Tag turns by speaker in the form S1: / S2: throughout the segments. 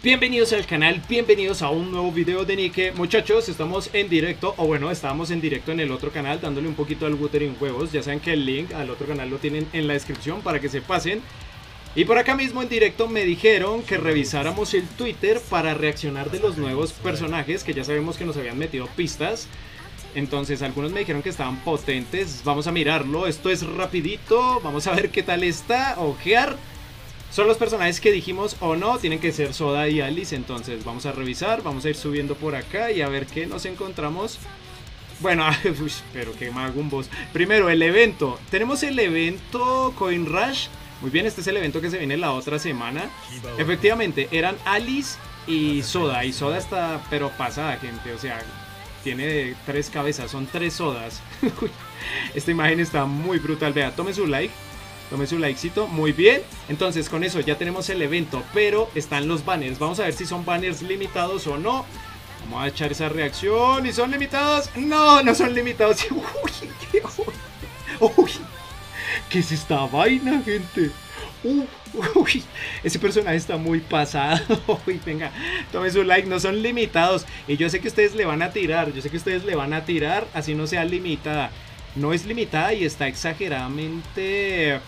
S1: Bienvenidos al canal, bienvenidos a un nuevo video de Nike. Muchachos, estamos en directo, o bueno, estábamos en directo en el otro canal dándole un poquito al Wuthering Juegos Ya saben que el link al otro canal lo tienen en la descripción para que se pasen. Y por acá mismo en directo me dijeron que revisáramos el Twitter para reaccionar de los nuevos personajes Que ya sabemos que nos habían metido pistas. Entonces algunos me dijeron que estaban potentes, vamos a mirarlo, esto es rapidito, vamos a ver qué tal está, ojear son los personajes que dijimos o no, tienen que ser Soda y Alice. Entonces vamos a revisar, vamos a ir subiendo por acá y a ver qué nos encontramos. Bueno, pero qué magumbos. Primero, el evento. Tenemos el evento Coin Rush. Muy bien, este es el evento que se viene la otra semana. Efectivamente, eran Alice y Soda. Y Soda está, pero pasada, gente. O sea, tiene tres cabezas, son tres sodas. Esta imagen está muy brutal. Vea, tome su like Tome su likecito, muy bien. Entonces con eso ya tenemos el evento, pero están los banners. Vamos a ver si son banners limitados o no. Vamos a echar esa reacción. ¿Y son limitados? No, no son limitados. Uy, qué, uy, ¿qué es esta vaina, gente? Uy, ese personaje está muy pasado. Uy, venga, tome su like, no son limitados. Y yo sé que ustedes le van a tirar, yo sé que ustedes le van a tirar, así no sea limitada. No es limitada y está exageradamente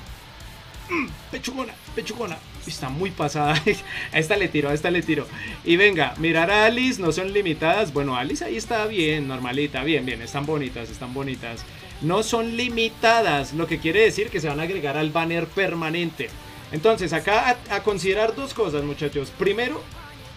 S1: Pechugona, pechugona. Está muy pasada. a esta le tiro, a esta le tiro. Y venga, mirar a Alice, no son limitadas. Bueno, Alice ahí está bien, normalita, bien, bien. Están bonitas, están bonitas. No son limitadas, lo que quiere decir que se van a agregar al banner permanente. Entonces, acá a, a considerar dos cosas, muchachos. Primero,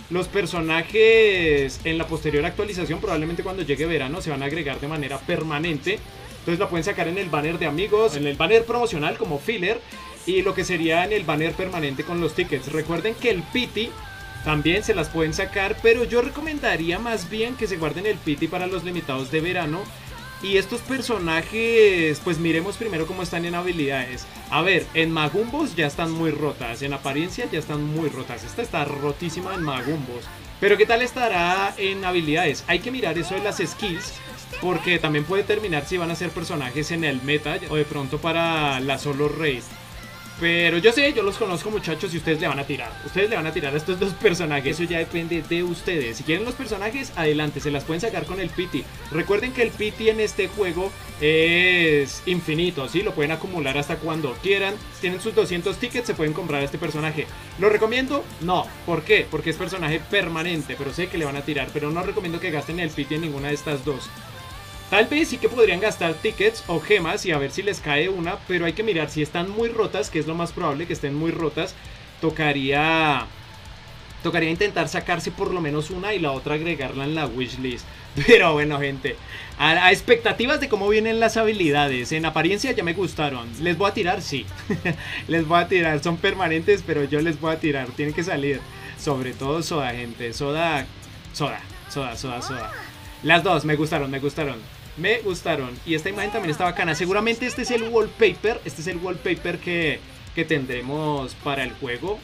S1: los personajes en la posterior actualización, probablemente cuando llegue verano, se van a agregar de manera permanente. Entonces la pueden sacar en el banner de amigos, en el banner promocional como filler y lo que sería en el banner permanente con los tickets. Recuerden que el Pity también se las pueden sacar, pero yo recomendaría más bien que se guarden el Pity para los limitados de verano. Y estos personajes, pues miremos primero cómo están en habilidades. A ver, en Magumbos ya están muy rotas, en apariencia ya están muy rotas. Esta está rotísima en Magumbos. Pero ¿qué tal estará en habilidades? Hay que mirar eso de las skills, porque también puede determinar si van a ser personajes en el meta o de pronto para la solo raid. Pero yo sé, yo los conozco muchachos y ustedes le van a tirar. Ustedes le van a tirar a estos dos personajes. Eso ya depende de ustedes. Si quieren los personajes, adelante. Se las pueden sacar con el Pity. Recuerden que el Pity en este juego es infinito. ¿sí? Lo pueden acumular hasta cuando quieran. Tienen sus 200 tickets, se pueden comprar a este personaje. ¿Lo recomiendo? No. ¿Por qué? Porque es personaje permanente. Pero sé que le van a tirar. Pero no recomiendo que gasten el Pity en ninguna de estas dos. Tal vez sí que podrían gastar tickets o gemas y a ver si les cae una, pero hay que mirar si están muy rotas, que es lo más probable que estén muy rotas. Tocaría tocaría intentar sacarse por lo menos una y la otra agregarla en la wishlist. Pero bueno, gente, a, expectativas de cómo vienen las habilidades, en apariencia ya me gustaron. ¿Les voy a tirar? Sí. les voy a tirar, son permanentes, pero yo les voy a tirar, tienen que salir. Sobre todo soda, gente, soda, soda, soda, soda, soda. Las dos me gustaron, me gustaron me gustaron. Y esta imagen también está bacana. Seguramente este es el wallpaper. Este es el wallpaper que, que tendremos para el juego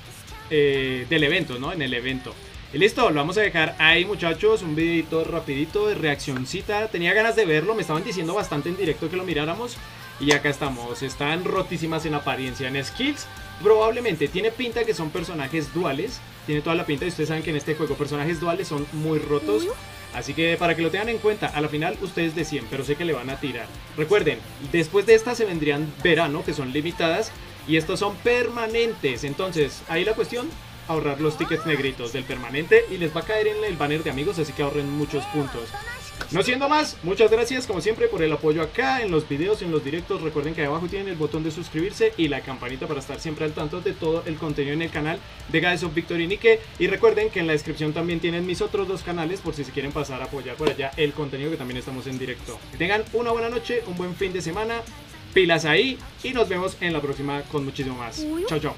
S1: eh, del evento, ¿no? En el evento. Y listo, lo vamos a dejar ahí muchachos, un videito rapidito de reaccioncita. Tenía ganas de verlo, me estaban diciendo bastante en directo que lo miráramos. Y acá estamos, están rotísimas en apariencia. En skills, probablemente tiene pinta que son personajes duales. Tiene toda la pinta y ustedes saben que en este juego personajes duales son muy rotos. Así que para que lo tengan en cuenta, a la final ustedes decían, pero sé que le van a tirar. Recuerden, después de estas se vendrían verano, que son limitadas, y estos son permanentes. Entonces, ahí la cuestión, ahorrar los tickets negritos del permanente y les va a caer en el banner de amigos, así que ahorren muchos puntos. No siendo más, muchas gracias como siempre por el apoyo acá en los videos, en los directos. Recuerden que abajo tienen el botón de suscribirse y la campanita para estar siempre al tanto de todo el contenido en el canal de Guys of Victory Nike. Y recuerden que en la descripción también tienen mis otros dos canales por si se quieren pasar a apoyar por allá el contenido que también estamos en directo. Que tengan una buena noche, un buen fin de semana, pilas ahí y nos vemos en la próxima con muchísimo más. Chao, chao.